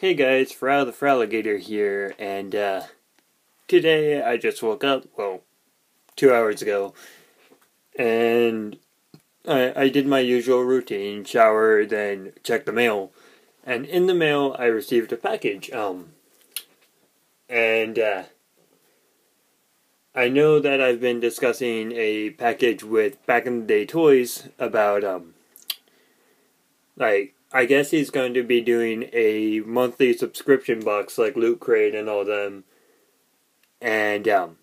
Hey guys, Foral the Feraligator here, and uh, today I just woke up, well, two hours ago, and I, I did my usual routine, shower, then check the mail, and in the mail I received a package, um, and uh, I know that I've been discussing a package with Back in the Day Toys about, um, like, I guess he's going to be doing a monthly subscription box like Loot Crate and all them. And um,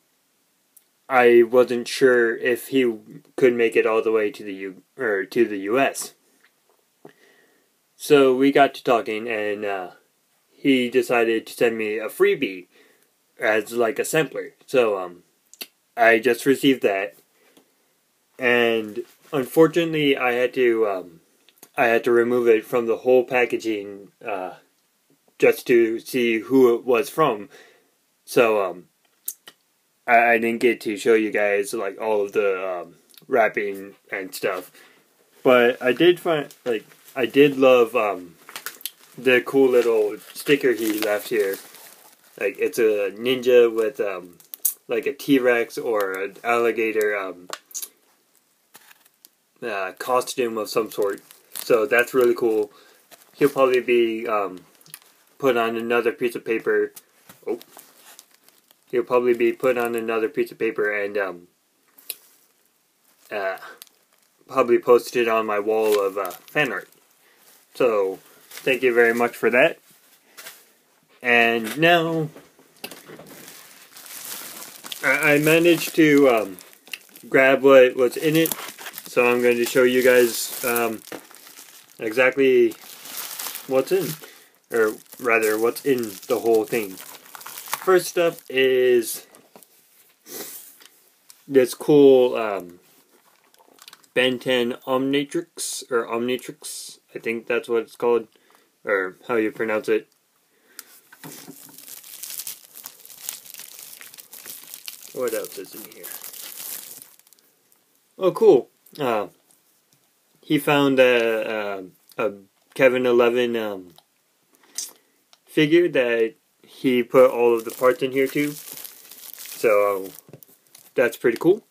I wasn't sure if he could make it all the way to the U or to the U.S. So we got to talking, and uh, he decided to send me a freebie as like a sampler. So um, I just received that, and unfortunately, I had to um I had to remove it from the whole packaging uh, just to see who it was from. So um, I, I didn't get to show you guys like all of the um, wrapping and stuff, but I did find like I did love um, the cool little sticker he left here. Like it's a ninja with um, like a T Rex or an alligator um, uh, costume of some sort. So that's really cool. He'll probably be um, put on another piece of paper. Oh. He'll probably be put on another piece of paper and um, uh, probably posted on my wall of uh, fan art. So thank you very much for that. And now I managed to um, grab what was in it. So I'm going to show you guys um, exactly what's in, or rather, what's in the whole thing. First up is this cool um, Ben 10 Omnitrix, or Omnitrix, I think that's what it's called, or how you pronounce it. What else is in here? Oh, cool. Uh, he found a, a, a Kevin Eleven um, figure that he put all of the parts in here too. So that's pretty cool.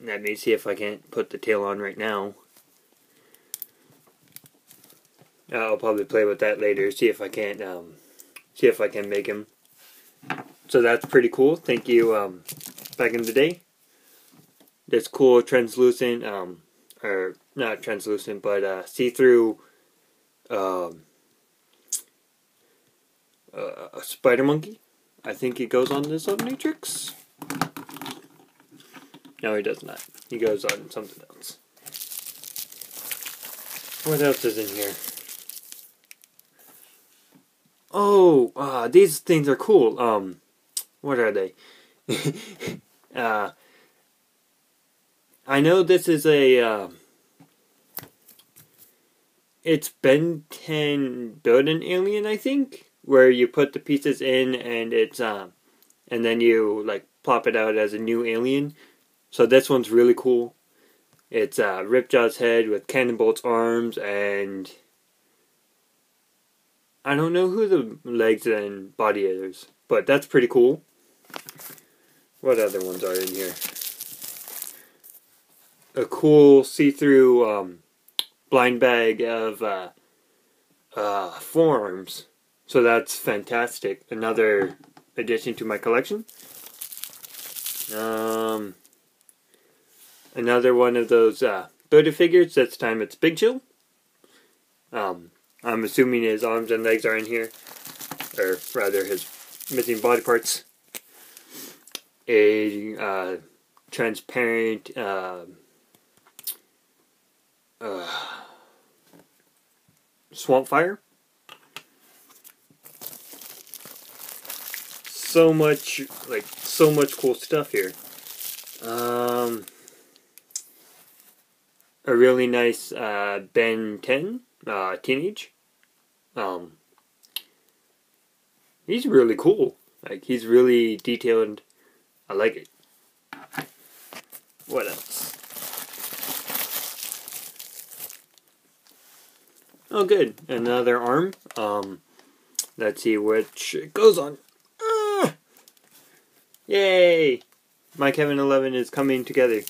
Let me see if I can't put the tail on right now. I'll probably play with that later. See if I can't um, see if I can make him. So that's pretty cool. Thank you. Um, back in the day this cool translucent, um, or not translucent, but uh, see-through um, uh, a spider monkey. I think he goes on this Omnitrix. No, he does not. He goes on something else. What else is in here? Oh, uh, these things are cool. Um, what are they? uh, I know this is a. Uh, it's Ben 10 Build an Alien, I think, where you put the pieces in and it's uh, and then you like plop it out as a new alien. So this one's really cool. It's uh, Ripjaw's head with Cannonbolt's arms and I don't know who the legs and body is, but that's pretty cool. What other ones are in here? A cool see-through um, blind bag of uh, uh, Four Arms. So that's fantastic. Another addition to my collection. Um, another one of those uh, Buddha figures. This time it's Big Chill. Um, I'm assuming his arms and legs are in here, or rather his missing body parts. A uh, transparent uh, uh, Swamp Fire. So much, like, so much cool stuff here. Um, a really nice uh, Ben 10 uh, Teenage. Um, he's really cool. Like, he's really detailed. I like it. What else? Oh, good. Another arm. Um, let's see which goes on. Ah! Yay! My Kevin 11 is coming together.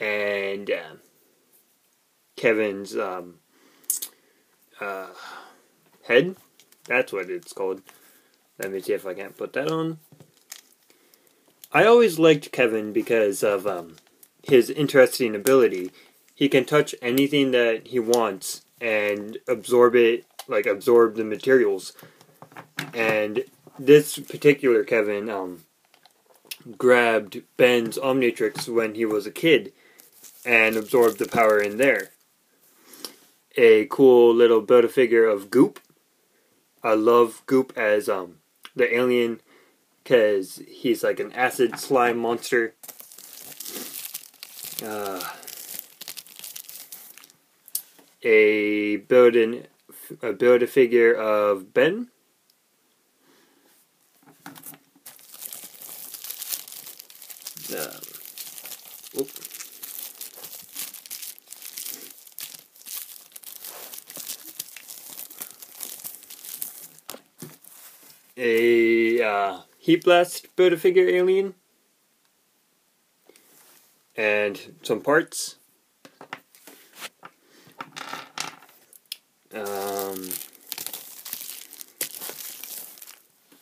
And uh, Kevin's um, uh, head. That's what it's called. Let me see if I can't put that on. I always liked Kevin because of um, his interesting ability. He can touch anything that he wants and absorb it, like absorb the materials. And this particular Kevin um, grabbed Ben's Omnitrix when he was a kid and absorbed the power in there. A cool little build a figure of Goop. I love Goop as um, the alien because he's like an acid slime monster. Uh, a build in, a build a figure of Ben. Um, a uh, Heat Blast build a figure alien and some parts. Um,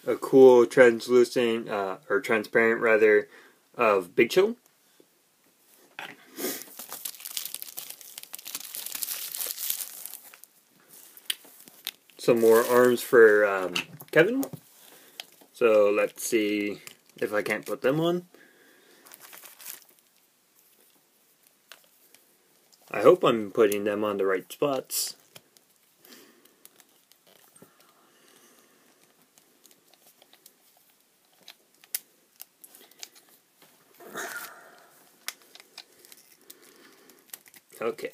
a cool translucent uh, or transparent rather of Big Chill. Some more arms for um, Kevin. So let's see if I can't put them on. I hope I'm putting them on the right spots. Okay.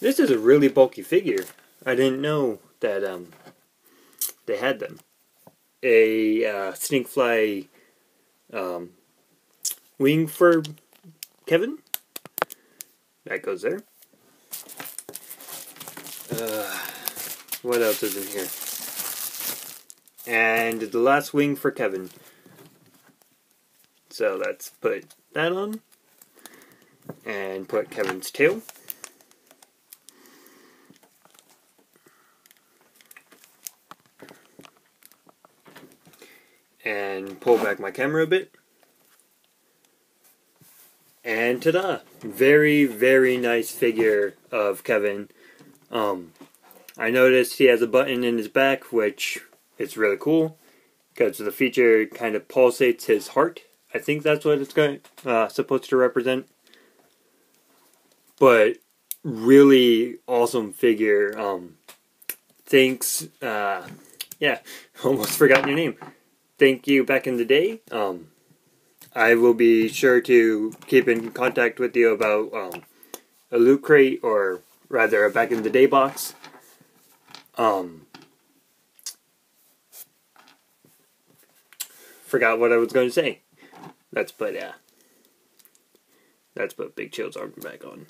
This is a really bulky figure. I didn't know that um they had them. A uh, Stinkfly um, wing for Kevin. That goes there. Uh, what else is in here? And the last wing for Kevin. So let's put that on. And put Kevin's tail. and pull back my camera a bit. And ta-da! Very, very nice figure of Kevin. Um, I noticed he has a button in his back, which is really cool because the feature kind of pulsates his heart. I think that's what it's going uh, supposed to represent. But really awesome figure. Um, thanks. Uh, yeah, almost forgotten your name thank you back in the day. Um, I will be sure to keep in contact with you about um, a loot crate or rather a back in the day box. Um, forgot what I was going to say. Let's put uh, let's put Big Chill's arm back on.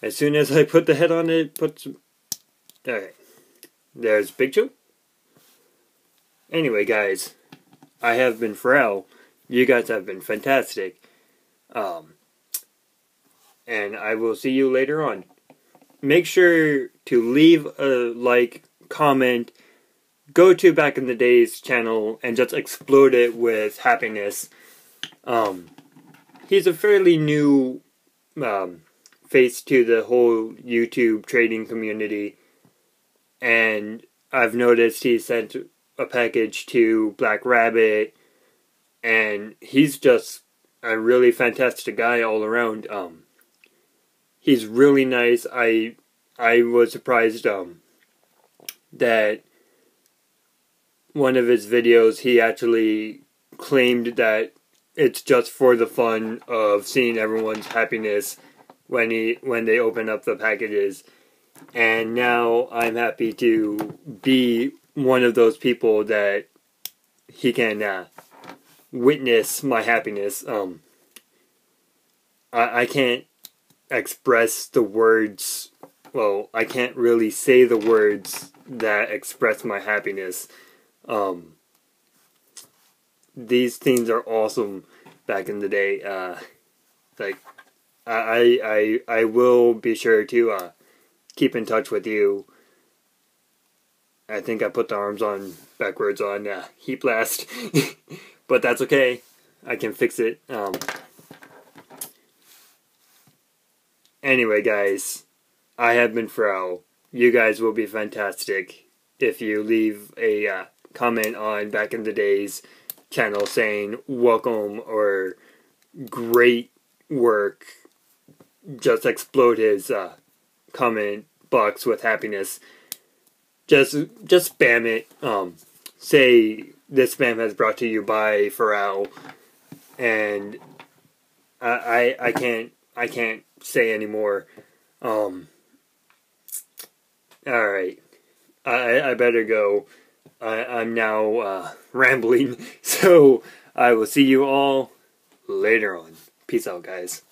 As soon as I put the head on it, put some... Alright. There's Big Chill. Anyway, guys, I have been Foral. You guys have been fantastic. Um, and I will see you later on. Make sure to leave a like, comment, go to Back in the Days channel and just explode it with happiness. Um, he's a fairly new um, face to the whole YouTube trading community, and I've noticed he sent a package to Black Rabbit, and he's just a really fantastic guy all around. Um, he's really nice. I I was surprised um that one of his videos he actually claimed that it's just for the fun of seeing everyone's happiness when he when they open up the packages. And now I'm happy to be one of those people that he can uh, witness my happiness. Um, I, I can't express the words. Well, I can't really say the words that express my happiness. Um, these things are awesome back in the day. Uh, like, I, I, I will be sure to uh, keep in touch with you. I think I put the arms on backwards on uh, Heat Blast, but that's okay. I can fix it. Um, anyway, guys, I have been Foral. You guys will be fantastic if you leave a uh, comment on Back in the Days channel saying welcome or great work. Just explode his uh, comment box with happiness. Just just spam it. Um, say this spam has brought to you by Foral, and I, I I can't I can't say anymore. Um. All right, I I better go. I I'm now uh, rambling, so I will see you all later on. Peace out, guys.